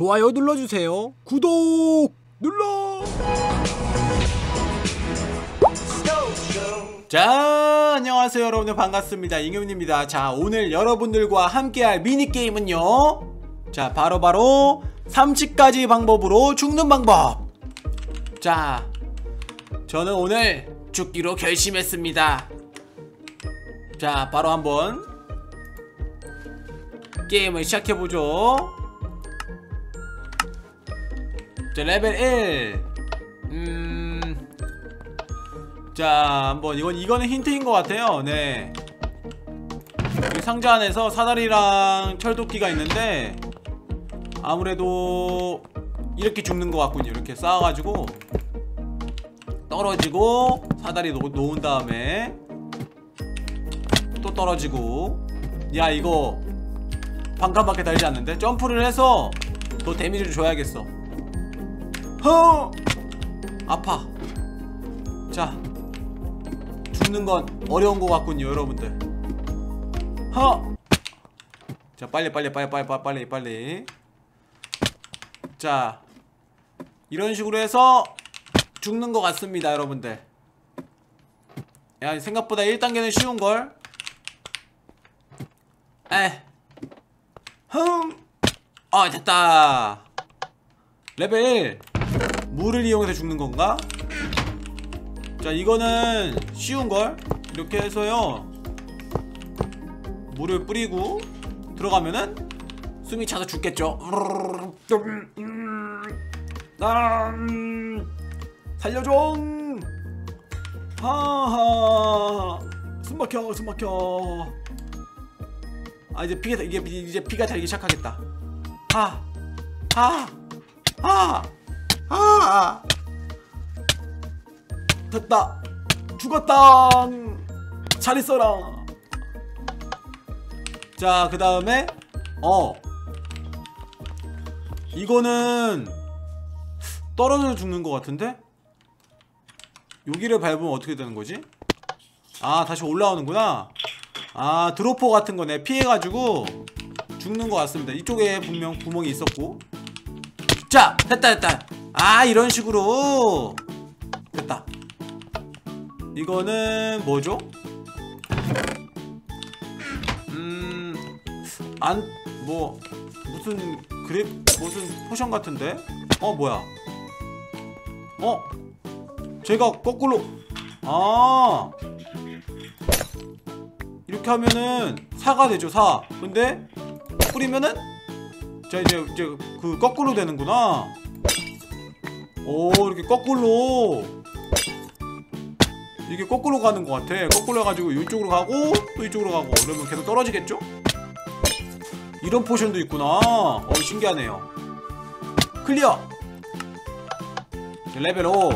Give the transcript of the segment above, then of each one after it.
좋아요 눌러주세요. 구독 눌러. 자 안녕하세요 여러분들. 반갑습니다. 잉여입니다. 자 오늘 여러분들과 함께할 미니게임은요. 자 바로 바로 30가지 방법으로 죽는 방법. 자 저는 오늘 죽기로 결심했습니다. 자 바로 한번 게임을 시작해보죠 자 레벨 1 음... 자 한번 이건 이거는 힌트인 것 같아요. 네. 이 상자 안에서 사다리랑 철도끼가 있는데 아무래도 이렇게 죽는 것 같군요. 이렇게 쌓아가지고 떨어지고 사다리 놓, 놓은 다음에 또 떨어지고. 야 이거 반칸밖에 달지 않는데? 점프를 해서 더 데미지를 줘야겠어 허! 아파. 자 죽는 건 어려운 것 같군요 여러분들. 허! 자 빨리 빨리 빨리 빨리 빨리 빨리 자 이런 식으로 해서 죽는 것 같습니다 여러분들. 야 생각보다 1단계는 쉬운걸. 에. 흥! 아 됐다. 레벨 1 물을 이용해서 죽는 건가? 자 이거는 쉬운걸 이렇게 해서요. 물을 뿌리고 들어가면은 숨이 차서 죽겠죠. 살려줘. 하하. 숨막혀 숨막혀. 아 이제 피가 이게 이제 피가 달기 시작하겠다. 하하하 하 됐다. 죽었다. 잘 있어라. 자 그 다음에 어. 이거는 떨어져 죽는 것 같은데? 여기를 밟으면 어떻게 되는 거지? 아 다시 올라오는구나. 아 드로퍼 같은 거네. 피해가지고 죽는 것 같습니다. 이쪽에 분명 구멍이 있었고. 자 됐다 됐다 아 이런 식으로 됐다 이거는 뭐죠? 음... 안... 뭐... 무슨... 그래... 무슨 포션 같은데? 어 뭐야 어? 제가 거꾸로 아 이렇게 하면은 사가 되죠 사 근데 뿌리면은 자 이제 이제 그 거꾸로 되는구나 오 이렇게 거꾸로. 이게 거꾸로 가는 것 같아. 거꾸로 해가지고 이쪽으로 가고 또 이쪽으로 가고. 그러면 계속 떨어지겠죠? 이런 포션도 있구나. 어 신기하네요. 클리어! 레벨 5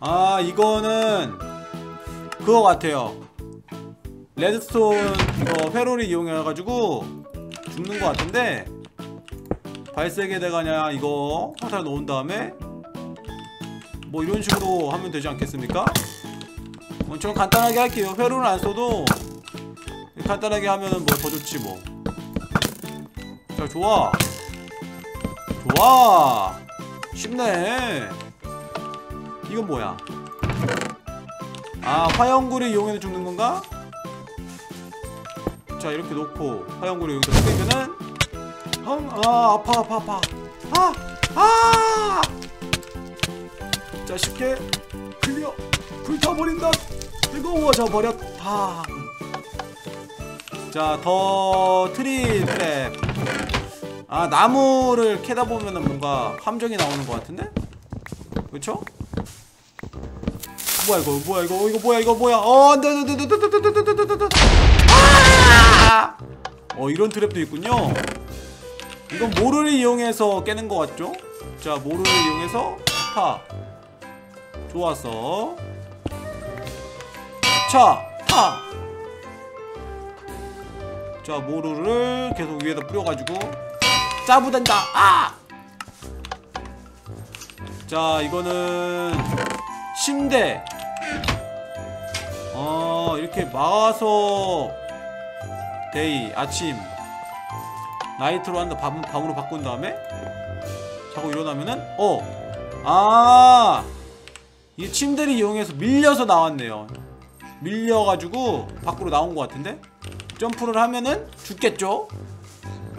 아 이거는 그거 같아요. 레드스톤 이거 회로를 이용해가지고 죽는 것 같은데 발사기에 대 가냐 이거? 화살 놓은 다음에? 뭐 이런 식으로 하면 되지 않겠습니까? 어, 좀 간단하게 할게요. 회로를 안 써도 간단하게 하면은 뭐 더 좋지 뭐자 좋아. 좋아. 쉽네. 이건 뭐야? 아 화염구를 이용해서 죽는 건가? 자 이렇게 놓고 화염구를 여기서 뿌리면은 형, 아, 아파, 아파, 아파. 아! 아! 자, 쉽게 클리어. 불타버린다. 뜨거워져 버렸다. 자, The Tree Trap. 아, 나무를 캐다 보면은 뭔가 함정이 나오는 것 같은데? 그쵸? 뭐야 이거 뭐야 이거 이거 뭐야 이거 뭐야 어 안돼 안돼 안돼 안돼 안돼 안돼 안돼 어 이런 트랩도 있군요 이건 모르를 이용해서 깨는 것 같죠? 자 모르를 이용해서 타 좋았어 자 타! 자 모루를 계속 위에다 뿌려가지고 짜부된다 아! 자 이거는 침대 어 이렇게 막아서 day 아침 night로 한다 밤, 밤으로 바꾼 다음에 자고 일어나면은 어 아 이 침대를 이용해서 밀려서 나왔네요. 밀려가지고 밖으로 나온 것 같은데? 점프를 하면은 죽겠죠?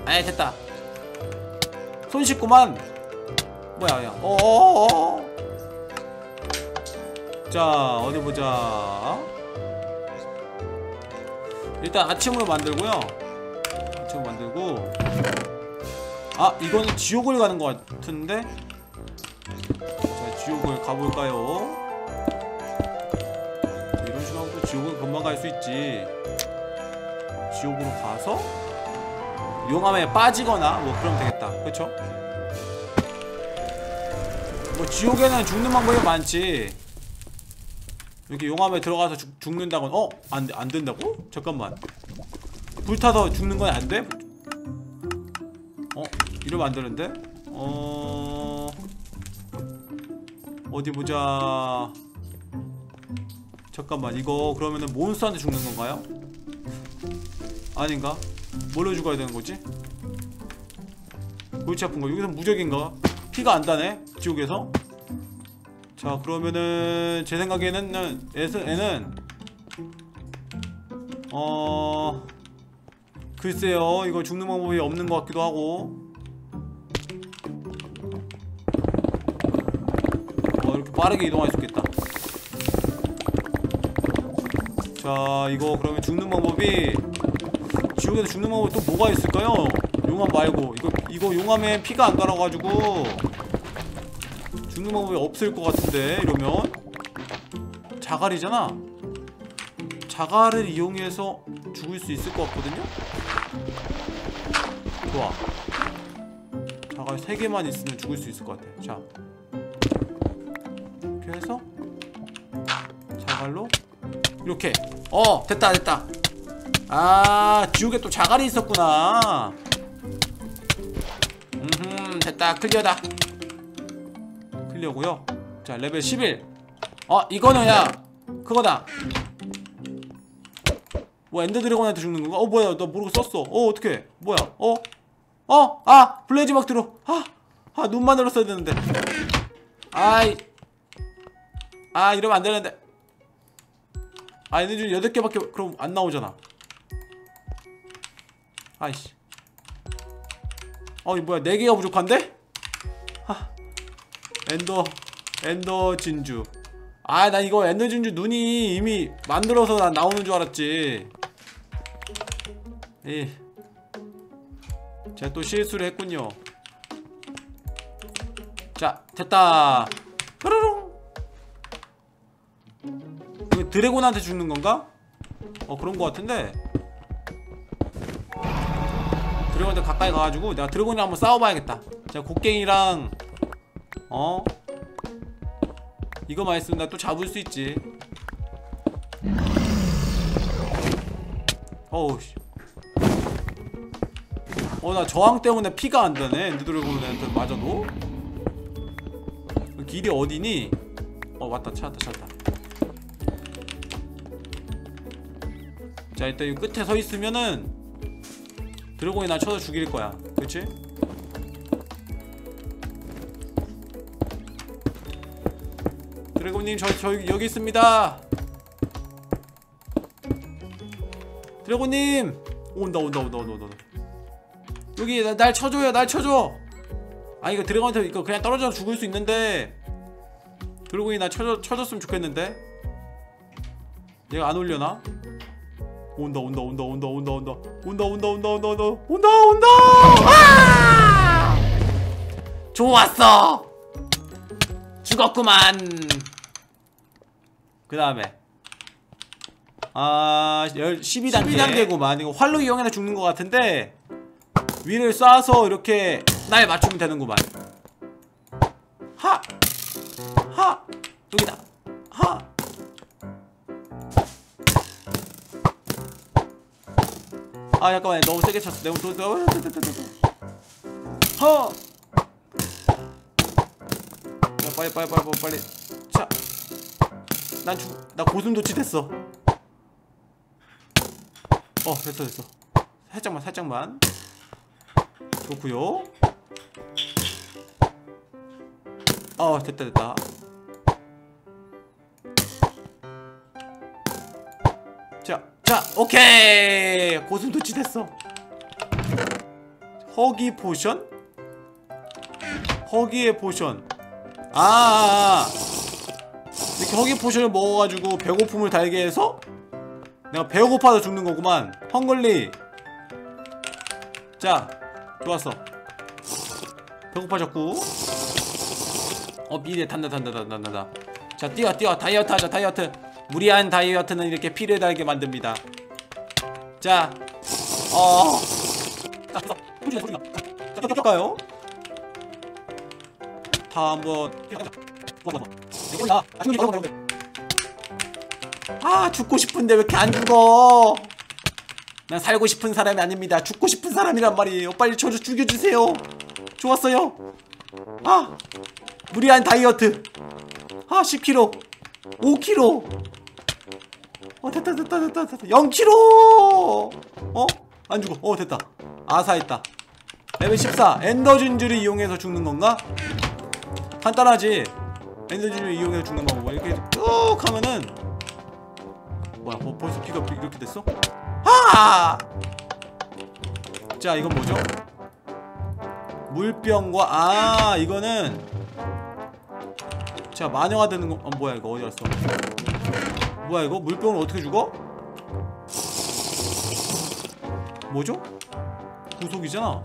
에이 됐다. 손쉽구만. 뭐야 야 어어어. 자 어디 보자. 일단 아침으로 만들고요 아 이거는 지옥을 가는 것 같은데 자 지옥을 가볼까요 자, 이런 식으로 하면 또 지옥은 금방 갈 수 있지 지옥으로 가서 용암에 빠지거나 뭐 그러면 되겠다 그쵸? 뭐 지옥에는 죽는 방법이 많지 이렇게 용암에 들어가서 죽, 죽는다건 어? 안, 안 된다고? 잠깐만 불타서 죽는 건 안 돼? 어? 이러면 안 되는데? 어... 어디 보자 잠깐만 이거 그러면은 몬스터한테 죽는 건가요? 아닌가? 뭘로 죽어야 되는 거지? 골치 아픈 거 여기서 무적인가? 피가 안 다네 지옥에서 자 그러면은 제 생각에는 애는 어 글쎄요 이거 죽는 방법이 없는 것 같기도 하고 빠르게 이동할 수 있겠다. 자 이거 그러면 죽는 방법이 지옥에서 죽는 방법이 또 뭐가 있을까요? 용암 말고. 이거 이거 용암에 피가 안 달아가지고 죽는 방법이 없을 것 같은데 이러면. 자갈이잖아. 자갈을 이용해서 죽을 수 있을 것 같거든요? 좋아. 자갈 3개만 있으면 죽을 수 있을 것 같아. 자 이렇게 해서 자갈로 이렇게. 어 됐다 됐다. 아 지옥에 또 자갈이 있었구나. 음흠 됐다. 클리어다. 클리어고요. 자 레벨 11어 이거는 야 그거다. 뭐 엔더 드래곤한테 죽는 건가? 어 뭐야. 나 모르고 썼어. 어 어떡해. 뭐야. 어? 어? 아 블레이즈 막대. 아, 아 눈만 들었어야 되는데. 아이 아 이러면 안 되는데 아 에너지 8개밖에 그럼 안 나오잖아 아이씨 어, 이 뭐야, 4개가 부족한데? 하. 엔더, 엔더 진주. 아, 나 이거 엔더 진주 눈이 이미 만들어서 난 나오는 줄 알았지. 이. 제가 또 실수를 했군요. 자, 됐다. 흐르릉. 드래곤한테 죽는 건가? 어, 그런 거 같은데. 드래곤한테 가까이 가가지고 내가 드래곤이랑 한번 싸워봐야겠다 자 곡괭이랑 어? 이거만 있으면 나 또 잡을 수 있지 어우 씨. 어 나 저항 때문에 피가 안 되네 엔드 드래곤한테 맞아도 그 길이 어디니? 어 맞다 찾았다 찾았다 자 일단 이 끝에 서 있으면은 드래곤이 나 쳐서 죽일 거야. 그치? 드래곤님 저, 저 여기 있습니다. 드래곤님 온다 온다 온다 온다 온다. 여기 나, 날 쳐줘요 날 쳐줘. 아 이거 드래곤한테 이거 그냥 떨어져서 죽을 수 있는데 드래곤이 나 쳐줘, 쳐줬으면 좋겠는데 얘가 안 올려나? 온다 온다 온다 온다 온다 온다. 온다 온다 온다 온다 온다. 온다 온다! 아! 좋았어! 죽었구만. 그 다음에. 아 12단계. 12단계구만. 이거 활로 이용해서 죽는 것 같은데 위를 쏴서 이렇게 날 맞추면 되는구만. 하! 하! 여기다. 하! 아 잠깐만. 너무 세게 쳤어. 또 또- 허! 야, 빨리 빨리 빨리 빨리 빨리. 차 난 죽.. 나 고슴도치 됐어. 어 됐어 됐어. 살짝만 살짝만. 좋구요. 어 됐다 됐다 자, 자, 오케이. 고슴도치 됐어. 허기 포션? 허기의 포션. 아, 아, 아. 이렇게 허기 포션을 먹어가지고 배고픔을 달게 해서 내가 배고파서 죽는 거구만. hungry. 자 좋았어. 배고파졌고. 어 미래 탄다 탄다 탄다 탄다. 자 뛰어 뛰어. 다이어트 하자 다이어트 무리한 다이어트는 이렇게 피를 달게 만듭니다. 자 어. 가요? 다 한번 아 죽고 싶은데 왜 이렇게 안 죽어? 난 살고 싶은 사람이 아닙니다. 죽고 싶은 사람이란 말이에요. 빨리 저를 죽여주세요. 좋았어요? 아 무리한 다이어트. 아 10kg 5kg 어 됐다 됐다 됐다 됐다 0kg 어? 안 죽어 어 됐다 아사했다 레벨 14 엔더 진주를 이용해서 죽는 건가? 간단하지 엔더 진주를 이용해서 죽는 방법 이렇게 쭉 하면은 뭐야 뭐, 벌써 피가 이렇게 됐어? 아! 자 이건 뭐죠? 물병과 아 이거는 자 마녀가 되는 거 어, 뭐야 이거 어디 갔어 뭐야 이거 물병을 어떻게 죽어? 뭐죠? 구속이잖아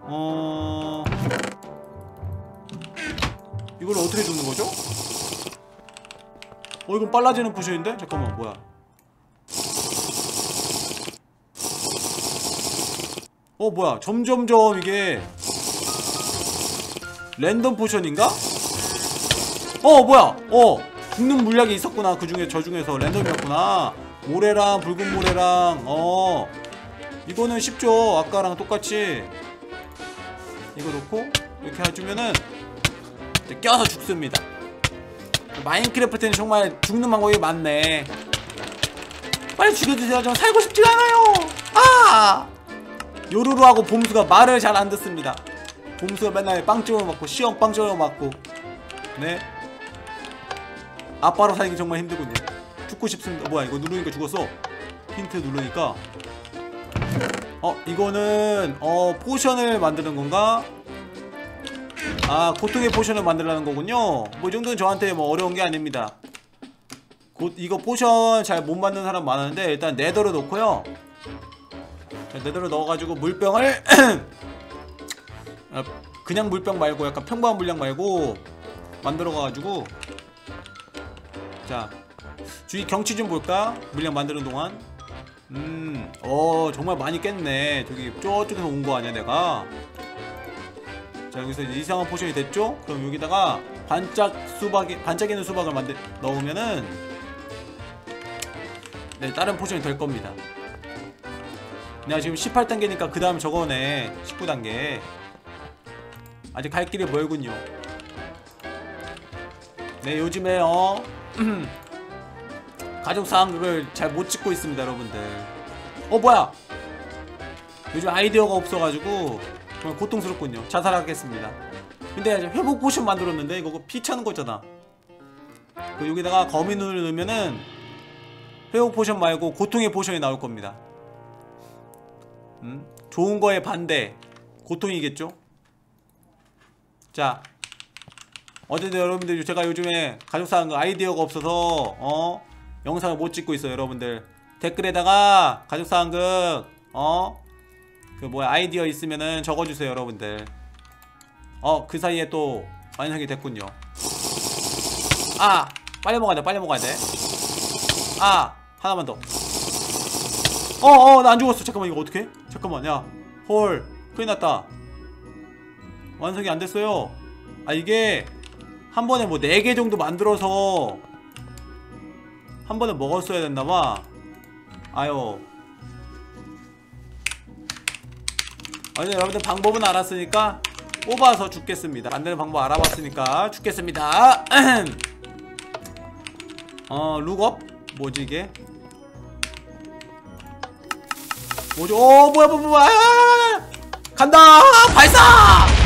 어... 이걸 어떻게 죽는 거죠? 어 이건 빨라지는 포션인데? 잠깐만 뭐야 어 뭐야 점점점 이게 랜덤 포션인가? 어 뭐야? 어 죽는 물약이 있었구나. 그 중에 저 중에서 랜덤이었구나. 모래랑 붉은 모래랑 어. 이거는 쉽죠. 아까랑 똑같이. 이거 놓고 이렇게 해주면은 껴서 죽습니다. 마인크래프트는 정말 죽는 방법이 많네. 빨리 죽여주세요. 좀 살고 싶지가 않아요. 아! 요루루하고 봄수가 말을 잘 안 듣습니다 봄수가 맨날 빵점을 맞고 시험 빵점을 맞고. 네? 아빠로 살기 정말 힘들군요. 죽고 싶습니다. 뭐야 이거 누르니까 죽었어? 힌트 누르니까. 어 이거는 어 포션을 만드는 건가? 아 고통의 포션을 만들라는 거군요. 뭐 이 정도는 저한테 뭐 어려운 게 아닙니다. 곧 이거 포션 잘 못 만드는 사람 많은데 일단 네더를 넣고요. 자, 네더를 넣어가지고 물병을 어, 그냥 물병 말고 약간 평범한 물병 말고 만들어가지고. 자 주위 경치 좀 볼까? 물병 만드는 동안? 음, 어 정말 많이 깼네. 저기 저쪽에서 온 거 아니야 내가? 자 여기서 이상한 포션이 됐죠? 그럼 여기다가 반짝 수박이 반짝이는 수박을 만들 넣으면은 네 다른 포션이 될 겁니다. 내가 지금 18단계니까 그 다음 저거네 19단계 아직 갈 길이 멀군요. 네 요즘에 어 가족사항을 잘 못 찍고 있습니다 여러분들. 어 뭐야? 요즘 아이디어가 없어가지고 정말 고통스럽군요. 자살하겠습니다. 근데 회복 포션 만들었는데 이거 피 차는 거잖아. 그 여기다가 거미눈을 넣으면은 회복 포션 말고 고통의 포션이 나올 겁니다. 음? 좋은 거에 반대. 고통이겠죠 자 어쨌든 여러분들 제가 요즘에 가족상황 아이디어가 없어서 어 영상을 못 찍고 있어요 여러분들. 댓글에다가 가족상황극 어? 그 뭐야 아이디어 있으면은 적어주세요 여러분들. 어 그 사이에 또 완성이 됐군요. 아 빨리 먹어야 돼 빨리 먹어야 돼아 하나만 더. 어어 나 안 죽었어. 잠깐만 이거 어떡해? 잠깐만 야헐 큰일 났다 완성이 안 됐어요 아 이게 한 번에 뭐 4개 정도 만들어서 한 번에 먹었어야 됐나봐 아유 아니 여러분들 방법은 알았으니까 뽑아서 죽겠습니다 만드는 방법 알아봤으니까 죽겠습니다 어 look up? 뭐지 이게? 뭐죠? 어 뭐야 뭐야 뭐야 아! 간다 발사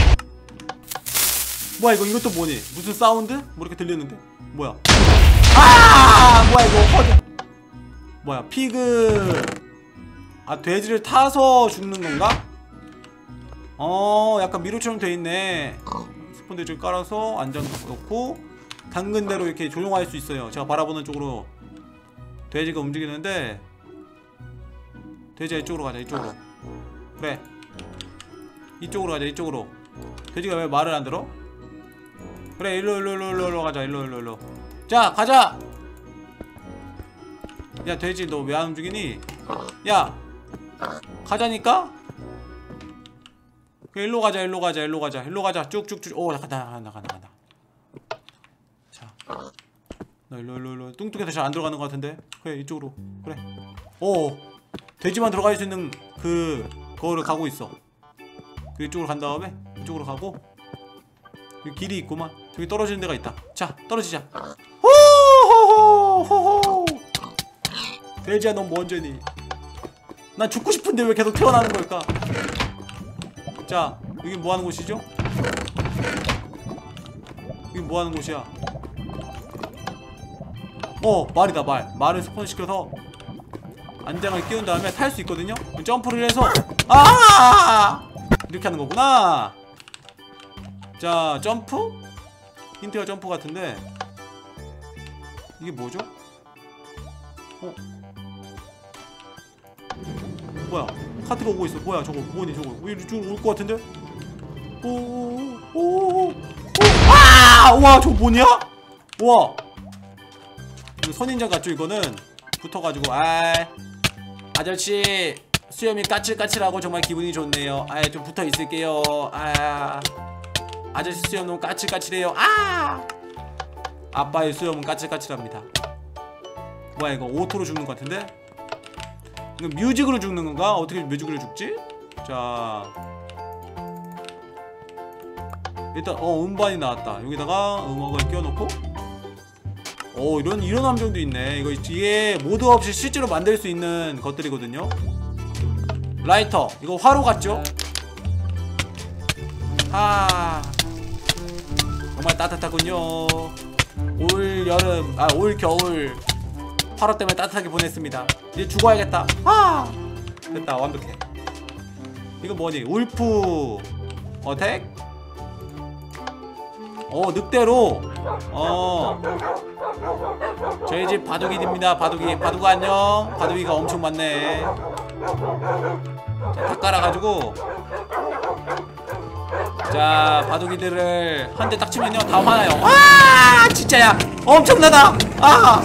뭐야 이거 이것도 뭐니? 무슨 사운드? 뭐 이렇게 들리는데? 뭐야? 아! 뭐야 이거 허드 뭐야 피그. 아 돼지를 타서 죽는 건가? 어 약간 미로처럼 돼 있네. 스폰 돼지를 깔아서 안전 놓고 당근대로 이렇게 조종할 수 있어요. 제가 바라보는 쪽으로. 돼지가 움직이는데 돼지야 이쪽으로 가자 이쪽으로. 그래. 이쪽으로 가자 이쪽으로. 돼지가 왜 말을 안 들어? 그래 일로 일로 일로 일로, 일로 가자. 일로 일로 일로. 자 가자! 야 돼지 너 왜 안 움직이니? 야 가자니까? 그래 일로 가자 일로 가자 일로 가자. 일로 가자. 쭉쭉쭉. 오 간다 간다 간다 간다 자너 일로 일로 일로. 뚱뚱해서 잘 안 들어가는 것 같은데? 그래 이쪽으로. 그래. 오 돼지만 들어갈 수 있는 그 거를 가고 있어. 그 이쪽으로 간 다음에 이쪽으로 가고. 여기 길이 있구만 저기 떨어지는 데가 있다. 자 떨어지자. 호호호호호. 돼지야 넌 뭔 죄니? 난 죽고 싶은데 왜 계속 태어나는 걸까? 자 여기 뭐 하는 곳이죠? 여기 뭐 하는 곳이야? 어 말이다 말. 말을 spawn 시켜서 안장을 끼운 다음에 탈 수 있거든요? 점프를 해서. 아 이렇게 하는 거구나. 자 점프? 힌트가 점프 같은데 이게 뭐죠? 어? 뭐야? 카트가 오고 있어. 뭐야 저거? 뭐니 저거? 왜 이쪽으로 올 것 같은데? 오오오오 아! 와 저거 뭐냐? 와. 선인장 같죠 이거는? 붙어가지고 아 아저씨 수염이 까칠까칠하고 정말 기분이 좋네요. 아 좀 붙어 있을게요. 아 아저씨 수염 너무 까칠까칠해요. 아! 아빠의 수염은 까칠까칠합니다. 뭐야 이거 auto로 죽는 것 같은데? 이거 music으로 죽는 건가? 어떻게 music으로 죽지? 자. 일단 어 음반이 나왔다. 여기다가 음악을 끼워놓고. 오 이런 이런 함정도 있네. 이거 이게 모드 없이 실제로 만들 수 있는 것들이거든요. 라이터. 이거 화로 같죠? 아 정말 따뜻하군요. 올 여름 아 올 겨울 화로 때문에 따뜻하게 보냈습니다. 이제 죽어야겠다. 아! 됐다 완벽해. 이거 뭐니? 울프 어택? 어 늑대로. 어. 저희 집 바둑이입니다 바둑이. 바둑 안녕. 바둑이가 엄청 많네. 자, 다 깔아가지고 자 바둑이들을 한 대 딱 치면요 다 화나요. 아 진짜야. 엄청나다. 아자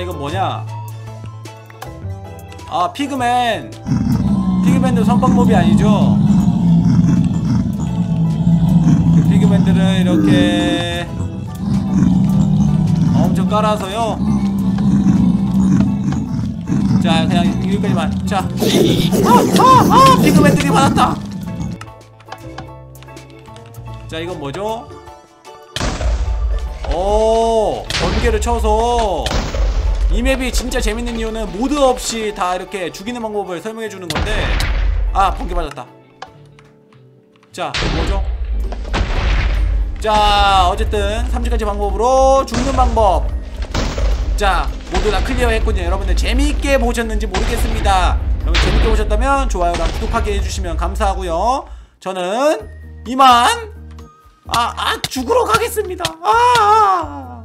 이건 뭐냐? 아 피그맨. 피그맨도 선방법이 아니죠? 그 피그맨들을 이렇게 엄청 깔아서요 자 그냥 여기까지만 자. 아, 아, 아, 피그맨들이 받았다. 자 이건 뭐죠? 오 번개를 쳐서 이 map이 진짜 재밌는 이유는 mod 없이 다 이렇게 죽이는 방법을 설명해 주는 건데. 아 번개 맞았다. 자 뭐죠? 자 어쨌든 30가지 방법으로 죽는 방법 자 모두 다 clear 했군요. 여러분들 재미있게 보셨는지 모르겠습니다. 여러분 재밌게 보셨다면 좋아요랑 구독하기 해주시면 감사하고요. 저는 이만 아, 아 죽으러 가겠습니다. 아, 아.